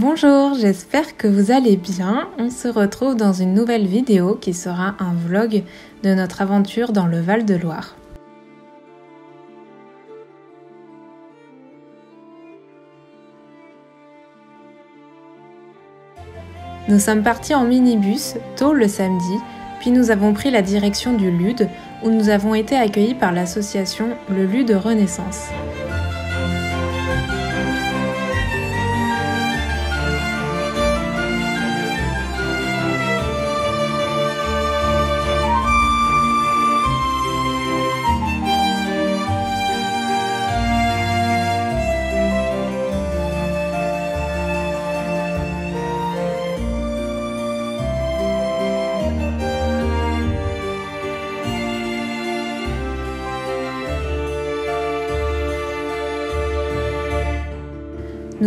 Bonjour, j'espère que vous allez bien. On se retrouve dans une nouvelle vidéo qui sera un vlog de notre aventure dans le Val de Loire. Nous sommes partis en minibus tôt le samedi, puis nous avons pris la direction du Lude où nous avons été accueillis par l'association Le Lude Renaissance.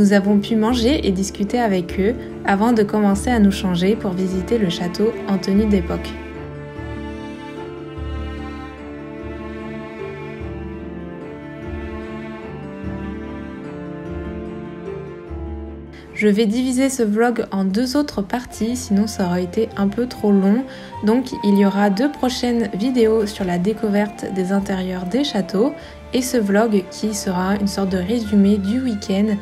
Nous avons pu manger et discuter avec eux avant de commencer à nous changer pour visiter le château en tenue d'époque. Je vais diviser ce vlog en deux autres parties, sinon ça aurait été un peu trop long. Donc il y aura deux prochaines vidéos sur la découverte des intérieurs des châteaux et ce vlog qui sera une sorte de résumé du week-end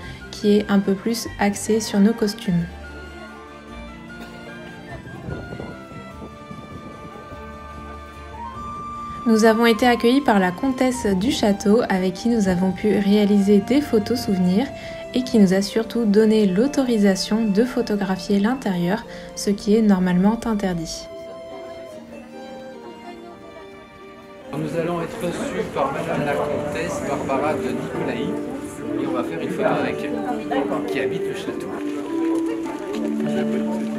un peu plus axé sur nos costumes. Nous avons été accueillis par la comtesse du château avec qui nous avons pu réaliser des photos souvenirs et qui nous a surtout donné l'autorisation de photographier l'intérieur, ce qui est normalement interdit. Nous allons être reçus par Madame la Comtesse Barbara de Nicolaï et on va faire une photo avec elle qui habite le château. L'avenir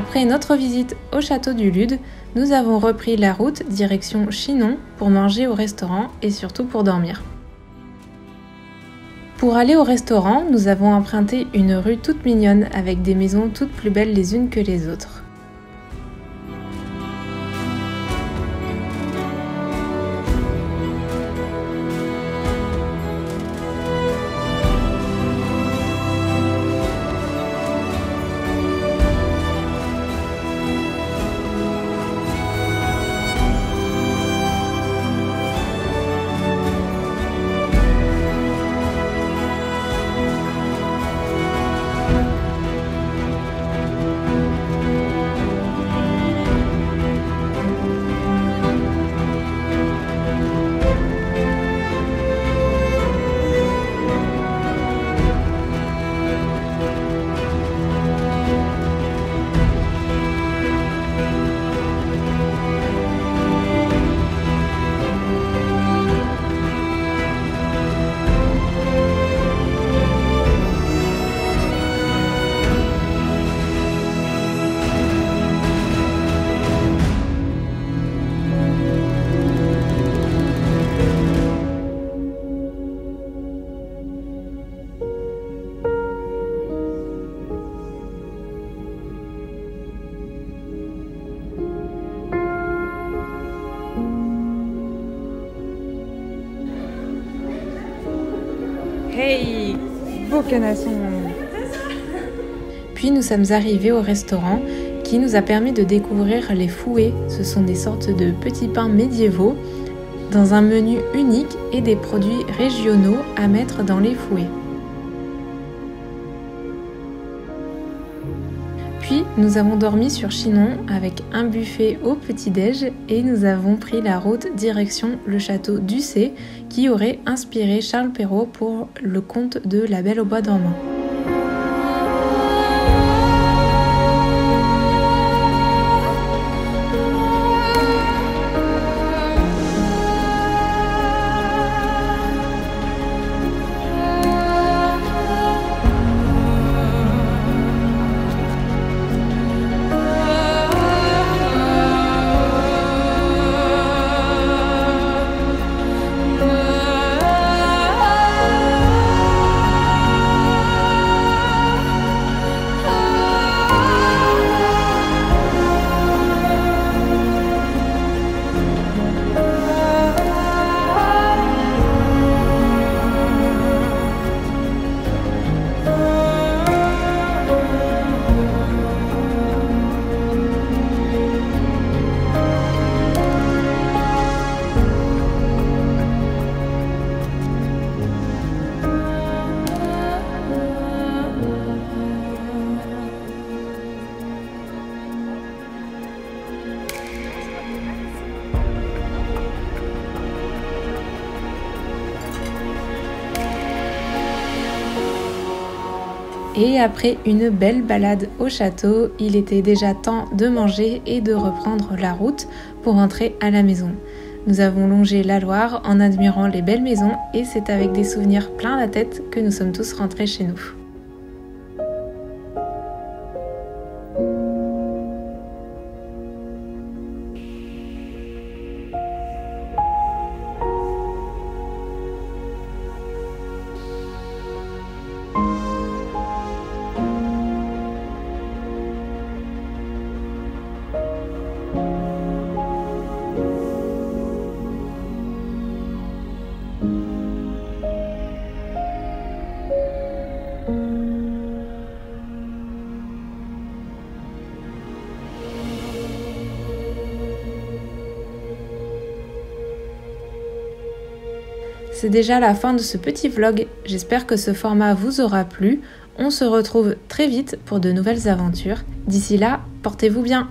Après notre visite au château du Lude, nous avons repris la route direction Chinon pour manger au restaurant et surtout pour dormir. Pour aller au restaurant, nous avons emprunté une rue toute mignonne avec des maisons toutes plus belles les unes que les autres. Beau canasson. Puis nous sommes arrivés au restaurant qui nous a permis de découvrir les fouets. Ce sont des sortes de petits pains médiévaux dans un menu unique et des produits régionaux à mettre dans les fouets. Nous avons dormi sur Chinon avec un buffet au petit-déj et nous avons pris la route direction le château d'Ussé qui aurait inspiré Charles Perrault pour le conte de La Belle au bois dormant. Et après une belle balade au château, il était déjà temps de manger et de reprendre la route pour rentrer à la maison. Nous avons longé la Loire en admirant les belles maisons et c'est avec des souvenirs plein la tête que nous sommes tous rentrés chez nous. C'est déjà la fin de ce petit vlog. J'espère que ce format vous aura plu. On se retrouve très vite pour de nouvelles aventures. D'ici là, portez-vous bien.